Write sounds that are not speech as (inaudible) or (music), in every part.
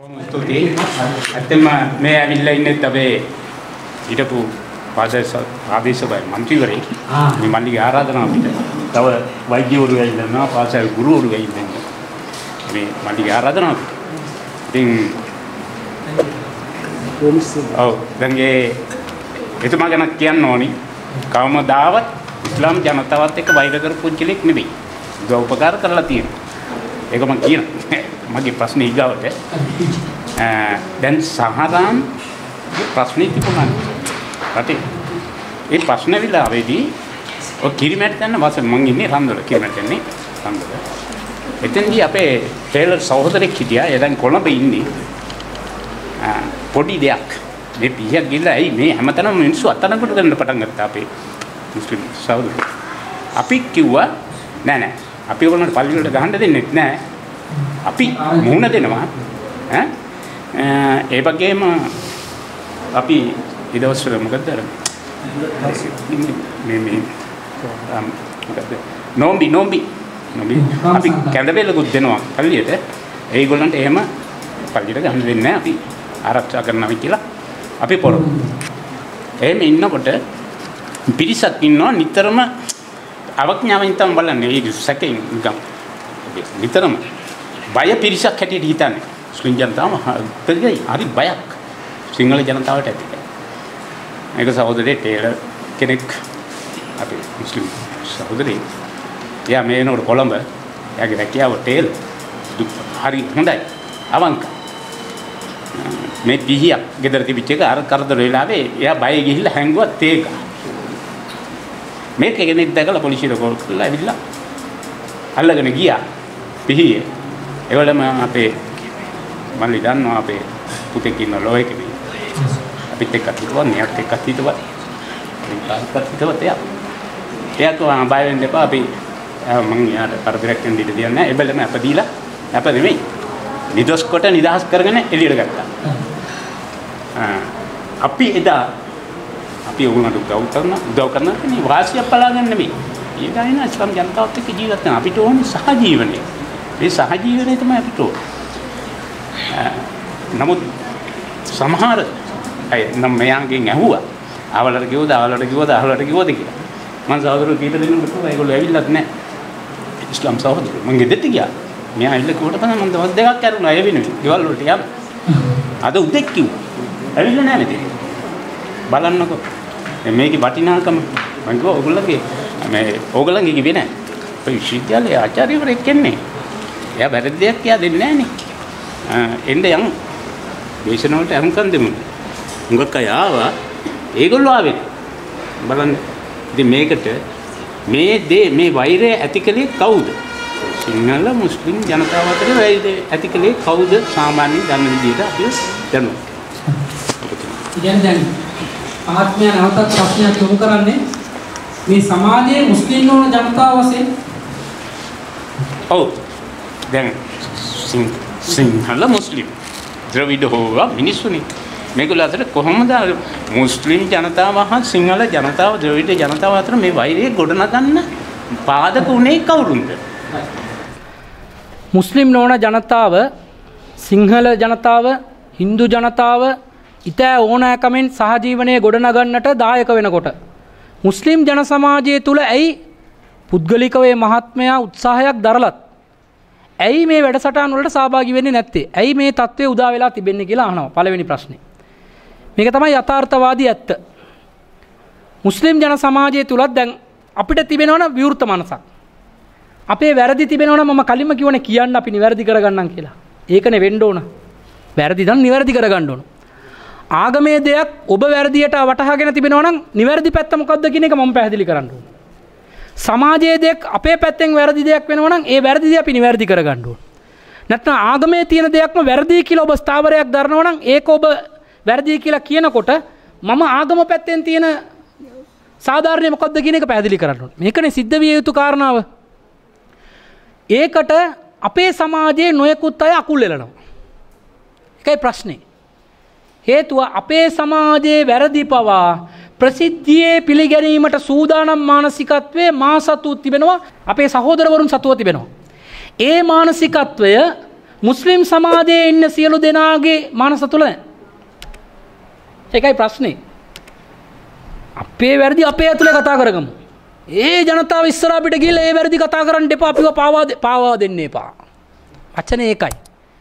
බොහොම ස්තුතියි. ඇත්තම මේ ඇවිල්ලා ඉන්නේ අපේ හිටපු පාසල් ආදේශබයි මන්ත්‍රීවරයෙක්. ආ. මේ මල්ලිගේ ආරාධනාව අපිට. තව වෛද්‍යවරු ඇවිල්ලා පාසල් ගුරුවරු ඇවිල්ලා. මේ මල්ලිගේ ආරාධනාව අපිට. ඉතින් ඔව් දැන් ඒ එතුමා ගැන කියන්න ඕනි. කවමදාවත් ඉස්ලාම් ජනතාවත් එක්ක වෛර කරපු පුද්ගලෙක් නෙවෙයි. උදව් උපකාර කරලා තියෙනවා. ඒක මම කියන. මගේ ප්‍රශ්නේ ඊගාවට. (laughs) දැන් සහරාම් ප්‍රශ්නේ තිබුණා. රටේ. ඒ ප්‍රශ්න විලාවේදී ඔය කිරිමැට් යන වාස මං ඉන්නේ රන්දොල කිරිමැට් යන්නේ රන්දොල. එතෙන්දී අපේ ටේලර් සහෝදරෙක් හිටියා. ඒ දැන් කොළඹ ඉන්නේ. පොඩි දෙයක්. මේ පිහියක් ගිහලා ඇයි මේ හැමතැනම මිනිස්සු අතනකට ගන්න පටන් ගත්තා අපේ මුස්ලිම් සහෝදරයෝ. අපි කිව්වා නෑ නෑ අපි ඔයගොල්ලන්ට පල්ලි වලට ගහන්න දෙන්නේ නෑ. අපි මුහුණ දෙනවා. ඈ ඒ වගේම අපි ඒ දවස්වල මොකද අර මේ මේ අම්, මොකද නොම්බි නොම්බි නොම්බි අපි කැඳවෙලකුත් දෙනවා පල්ලියට. ඒගොල්ලන්ට එහෙම පල්ලියට ගහන්න දෙන්නේ නෑ අපි ආරක්ෂා කරනවා කියලා අපි පොර. එහෙම ඉන්නකොට පිරිසක් ඉන්නවා නිතරම අවඥාවෙන් තමයි බලන්නේ. ඒක සැකෙන් නිකම් නිතරම බය පිරිසක් හැටියට හිතන්නේ. මුස්ලිම් ජනතාව හරියි හරි බයක්. සිංහල ජනතාවට ඇති. ඒක සහෝදරේ ටේලර් කෙනෙක් අපි මුස්ලිම් සහෝදරේ. එයා මේ වෙනකොට කොළඹ එයාගේ රැකියාව ටේලර් හරි හොඳයි. අවංක. මේ පිහියක් ගෙදර තිබිච්ච එක අර කරදර වෙලාවේ එයා බය ගිහිල්ලා හැංගුවා තේ ගහ. මේක කෙනෙක් දැකලා පොලිසියට කෝල් කරලා ඇවිල්ලා අල්ලගෙන ගියා පිහියේ. ඒවලම අපේ මල්ලි දන්නවා අපේ පුතෙක් ඉන්න ලෝයක මේ. අපිත් එක්ක හිටුවා මෙයාත් එක්ක හිටුවා. ඒකත් හිටුවා එයා. එයා කිව්වා බය වෙන්න එපා අපි ආ, මං යාට කරදරයක් වෙන්න ඉඩ දෙන්නේ නැහැ. එබැලම අප දීලා අප නෙමෙයි. නිදොස් කොට නිදහස් කරගෙන එළියට ගත්තා. අපි එදා අපි උගුණට උදව් කරන උදව් කරන කෙනෙක් වාසියක් බලාගන්න නෙමෙයි. ඊගායින ඉස්ලාම් ජනතාවත් එක්ක ජීවත් වෙන අපිට ඕනේ සහජීවනය. මේ සහජීවනය තමයි අපිට ඕනේ. නමුත් සමහර අය නම් මෙයාගෙන් ඇහුවා. ආවලට කිව්වද ආවලට කිව්වද ආවලට කිව්වද කියලා. මම සහෝදරයෝ කීට දෙනෙකුට කිව්වා ඒගොල්ලෝ ඇවිල්ලත් නැහැ. ඉස්ලාම් සහෝදරයෝ මං ගෙදරට ගියා. මෙයා ඇවිල්ලා කිව්වට තමයි මම දවස් දෙකක් කරුණා ඒ වෙනුවෙන්. ගෙවල් වලට යන්න. අද උදෙක් කිව්වා. ඇවිල්ලා නැහැ මෙතන. බලන්නකො මේකේ වටිනාකම. මම කිව්වා ඕගොල්ලන්ගේ මේ ඕගොල්ලන්ගේ කිව්වේ නෑ. ඔය විශ්වවිද්‍යාලයේ ආචාර්යවරයෙක් එන්නේ. එයා වැරදි දෙයක් කියා දෙන්නේ නෑනේ එන්න යන්. දේශන වලට අහුම්කම් දෙමු. හුඟක් අය ආවා. ඒගොල්ලෝ ආවේ. බලන්න. ඉතින් මේකට මේ දේ මේ වෛරය ඇති කලේ කවුද? සිංහල මුස්ලිම් ජනතාව අතර වෛරය ඇති කලේ කවුද? සාමාන්‍යයෙන් දන්න විදිහට අපි දන්නවා ඉතින් දැන් ආත්මය නැවතත් ප්‍රශ්නයක් යොමු කරන්නේ. මේ සමාජයේ මුස්ලිම් නොවන ජනතාව වශයෙන්? ඔව්. දැන් සිංහල මුස්ලිම්. ද්‍රවිඩ හෝවා මිනිස්සුනේ. මේගොල්ලෝ අතර කොහොමද මුස්ලිම් ජනතාව හා සිංහල ජනතාව ද්‍රවිඩ ජනතාව අතර මේ වෛරය ගොඩනගන්න පාදක උනේ කවුරුන්ද? මුස්ලිම් නොවන ජනතාව සිංහල ජනතාව හින්දු ජනතාව ඉතෑ ඕනෑකමෙන් සහජීවනය ගොඩනගන්නට දායක වෙනකොට. මුස්ලිම් ජන සමාජය තුළ ඇයි පුද්ගලිකවේ මහත්මයා උත්සාහයක් දරලත්. ඇයි මේ වැඩසටාන් වලට සභාගි වෙන්නේ නැත්තේ ඇයි මේ තත්ත්වය උදා වෙලා තිබෙන්නේ කියලා අහනවා පළවෙනි ප්‍රශ්නේ. මේක තමයි යථාර්ථවාදී ඇත්ත. මුස්ලිම් ජන සමාජය තුළත් දැන් අපිට තිබෙනවන විවෘත මනසක්. අපේ වැරදි තිබෙනවන ම කලිම කිවන කියන්න අපි නිවැරදි කරගන්න කියලා. ඒකන වෙන්ඩ ඕන වැරදි දන් නිවැරදි කරගන්න ඕන. ආගමේ දෙයක් ඔබ වැරදියට වටහගෙන තිබෙනවනම් නිවැරදි පැත්තමොකක්ද කියන එක ම පැදිලි කරන්න. සමාජයේ දෙයක් අපේ පැත්තෙන් වැරදි දෙයක් වෙනවනම් ඒ වැරදි අපි නිවැරදි කරගණ්ඩුව. නැත්න ආගමේ තියෙන දෙයක්ම වැරදි කියල ඔබ ස්ථාවරයක් දරනවනම් ඒක ඔබ වැරදිී කියලා කියනකොට මම ආගම පැත්තෙන් තියෙන සාධාරණය මොකක්ද කියන එක පැදිලි කරන්න මේකන සිද්ධ විය යුතු කාරණාව ඒකට අපේ සමාජයේ නොයකුත් අය අකුල් එලනවා. එකයි ප්‍රශ්නය. හේතුව අපේ සමාජයේ වැරදි පවා ප්‍රසිද්ධියයේ පිළිගැනීමට සූදානම් මානසිකත්වය මා සතුත් තිබෙනවා අපේ සහෝදරවරුන් සතුව තිබෙනවා. ඒ මානසිකත්වය මුස්ලිම් සමාජයේ ඉන්න සියලු දෙනාගේ මනස තුළ එකයි ප්‍රශ්නේ. අපේ වැරදි අපේ ඇතුළේ කතා කරගමු. ඒ ජනතාව ඉස්සරාපිට ගිල ඒ වැරදි කතා කරන්න එපා අපිව පාවා පාවා දෙන්න එපා. වචන ඒකයි.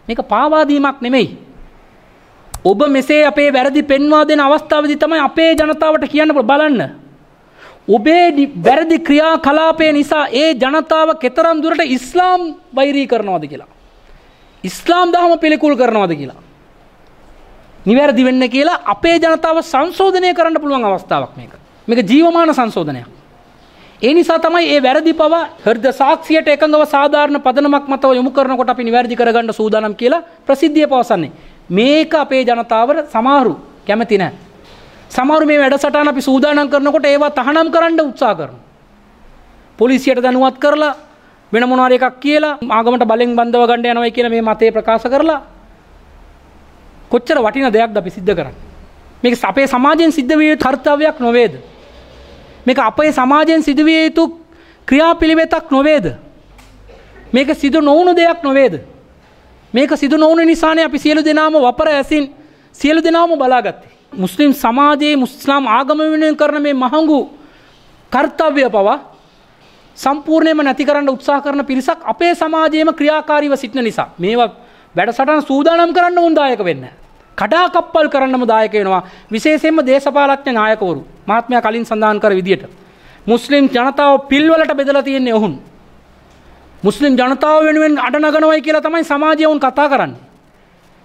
මේක පාවාදීමක් නෙමෙයි. ඔබ මෙසේ අපේ වැරදි පෙන්වා දෙන අවස්ථාවදි තමයි අපේ ජනතාවට කියන්න බලන්න ඔබේ වැරදි ක්‍රියා කලාපය නිසා ඒ ජනතාව කෙතරම් දුරට ඉස්ලාම් වෛරී කරනවාද කියලා. ඉස්ලාම් දහම පිළිකුල් කරනවාද කියලා. නිවැරදි වෙන්න කියලා අපේ ජනතාව සංශෝධනය කරන්න පුළුවන් අවස්ථාවක් මේක. මේක ජීවමාන සංශෝධනයක්. ඒ නිසා තමයි ඒ වැරදි පව හෘද සාක්ෂියට එකඟව සාධාරණ පදනමක් මතව යොමු කරනකොට අපි නිවැරදි කරගන්න සූදානම් කියලා ප්‍රසිද්ධිය පවසන්නේ. මේක අපේ ජනතාවට සමහරු කැමති නැහැ. සමහරු මේ වැඩසටහන අපි සූදානම් කරනකොට ඒවා තහනම් කරන්න උත්සාහ කරනවා. පොලිසියට දැනුවත් කරලා වෙන මොනවාරි එකක් කියලා ආගමට බලෙන් බන්ධව ගන්න යනවා කියලා මේ මතේ ප්‍රකාශ කරලා කොච්චර වටින දෙයක්ද අපි සිද්ධ කරන්නේ. මේක අපේ සමාජයෙන් සිද්ධ විය යුතු කර්තව්‍යයක් නොවේද? මේක අපේ සමාජයෙන් සිදුවිය යුතු ක්‍රියාපිළිවෙතක් නොවේද? මේක සිදු නොවුණු දෙයක් නොවේද? මේක සිදු නොවුණු නිසානේ අපි සියලු දෙනාම වපර ඇසින් සියලු දෙනාම බලාගත්තේ. මුස්ලිම් සමාජයේ මුස්ලාම් ආගම වෙනුවෙන් කරන මේ මහඟු කර්තව්‍ය පවා සම්පූර්ණයෙන්ම නැති කරන්න උත්සාහ කරන පිරිසක් අපේ සමාජයේම ක්‍රියාකාරීව සිටින නිසා. මේවා වැඩසටහන සූදානම් කරන්න උන් දායක වෙන්නේ. කඩාකප්පල් කරන්නම දායක වෙනවා. විශේෂයෙන්ම දේශපාලඥ නායකවරු. මහත්මයා කලින් සඳහන් කර විදියට. මුස්ලිම් ජනතාව පිල්වලට බෙදලා තියෙන්නේ ඔවුන් මුස්ලිම් ජනතාව වෙනුවෙන් අඩනගනවයි කියලා තමයි සමාජය වුන් කතා කරන්නේ.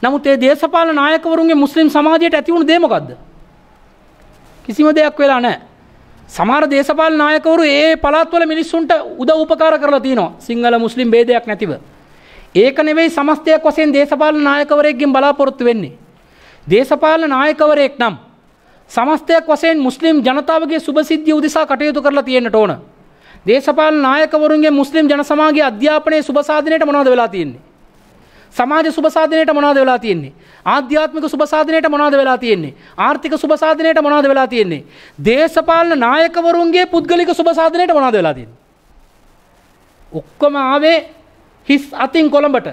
නමුත් ඒ දේශපාලන නායකවරුන්ගේ මුස්ලිම් සමාජයට ඇති වුණු දේ මොකද්ද? කිසිම දෙයක් වෙලා නැහැ. සමහර දේශපාලන නායකවරු ඒ පළාත්වල මිනිස්සුන්ට උදව් උපකාර කරලා තියෙනවා සිංහල මුස්ලිම් ભેදයක් නැතිව. ඒක නෙවෙයි සමස්තයක් වශයෙන් දේශපාලන නායකවරයෙක්ගෙන් බලාපොරොත්තු වෙන්නේ. දේශපාලන නායකවරයෙක් නම් සමස්තයක් වශයෙන් මුස්ලිම් ජනතාවගේ සුභසිද්ධිය උදෙසා කටයුතු කරලා තියෙන්නට ඕන. දේශපාලන නායකවරුන්ගේ මුස්ලිම් ජන සමාජයේ අධ්‍යාපනයේ සුභසාධනයට මොනවද වෙලා තියෙන්නේ? සමාජ සුභසාධනයට මොනවද වෙලා තියෙන්නේ? ආධ්‍යාත්මික සුභසාධනයට මොනවද වෙලා තියෙන්නේ? ආර්ථික සුභසාධනයට මොනවද වෙලා තියෙන්නේ? දේශපාලන නායකවරුන්ගේ පුද්ගලික සුභසාධනයට මොනවද වෙලා තියෙන්නේ? ඔක්කොම ආවේ හිස් අතින් කොළඹට.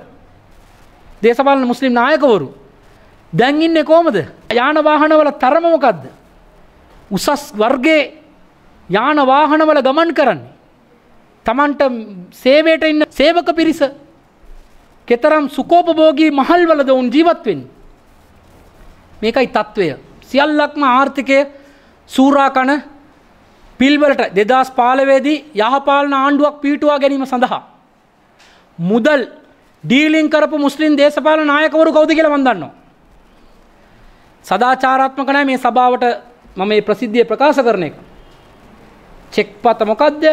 දේශපාලන මුස්ලිම් නායකවරු දැන් ඉන්නේ කොහමද? යාන වාහනවල තරම මොකද්ද? උසස් වර්ගයේ යාන වාහනවල ගමන් කරන්නේ. තමන්ට සේවයට ඉන්න සේවක පිරිස කෙතරම් සුකෝපභෝගී මහල්වලද උන් ජීවත්වෙන්. මේකයි තත්ත්වය. සියල්ලක්ම ආර්ථිකය සූරාකණ පිල්වලට දෙදස් පාලවේදී යහපාලන ආණ්ඩුවක් පීටුවා ගැනීම සඳහා. මුදල් ඩීලින් කරපු මුස්ලිම් දේශපාල නායකවරු කෞද කියල වන්දන්නවා. සදාචාරාත්මක නෑ මේ සභාවට මම මේ ප්‍රසිද්ධිය ප්‍රකාශ කරන එක. චෙක්පත මොකක්ද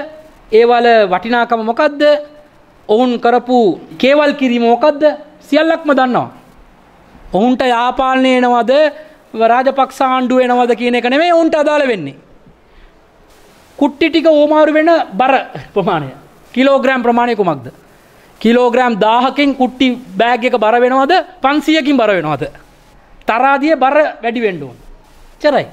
ඒවල වටිනාකම මොකද්ද? ඔවුන් කරපු කේවල් කිරීම මොකද්ද? සියල්ලක්ම දන්නවා. ඔවුන්ට යාපාලනය එනවද? රාජපක්ෂ ආණ්ඩුව එනවද කියන එක නෙමෙයි ඔවුන්ට අදාළ වෙන්නේ. කුට්ටි ටික ඕමාරු වෙන බර ප්‍රමාණය. කිලෝග්‍රෑම් ප්‍රමාණය කුමක්ද? කිලෝග්‍රෑම් 1000කින් කුට්ටි බෑග් එක බර වෙනවද? 500කින් බර වෙනවද? තරාදිය බර වැඩි වෙන්න ඕන. චරයි.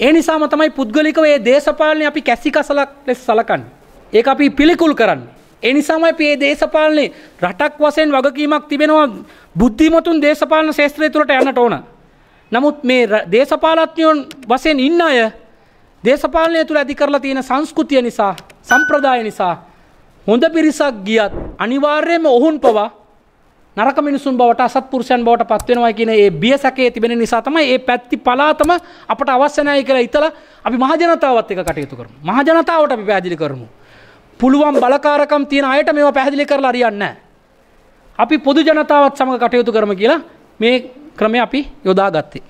ඒ නිසාම තමයි පුද්ගලිකව ඒ දේශපාලනය අපි කැසි කසලක් ලෙස සලකන්නේ. ඒක අපි පිළිකුල් කරන්නේ. ඒ නිසාම අපි මේ දේශපාලනේ රටක් වශයෙන් වගකීමක් තිබෙනවා බුද්ධිමතුන් දේශපාලන ශාස්ත්‍රය තුළට යන්නට ඕන. නමුත් මේ දේශපාලඥයන් වශයෙන් ඉන්න අය දේශපාලනය තුළ ඇති කරලා තියෙන සංස්කෘතිය නිසා සම්ප්‍රදාය නිසා හොඳ පිරිසක් ගියත් අනිවාර්යයෙන්ම ඔවුන් පවා නරක මිනිසුන් බවට අසත්පුරුෂයන් බවට පත්වෙනවා කියන ඒ බිය සැකේ තිබෙන නිසා තමයි මේ පැත්ති පලාතම අපට අවශ්‍ය නැහැ කියලා හිතලා අපි මහජනතාවත් එක්ක කටයුතු කරමු. මහජනතාවට අපි පැහැදිලි කරමු. පුළුවන් බලකාරකම් තියෙන අයට මේවා පැහැදිලි කරලා හරියන්නේ නැහැ. අපි පොදු ජනතාවත් සමග කටයුතු කරමු කියලා මේ ක්‍රමය අපි යොදාගත්තේ.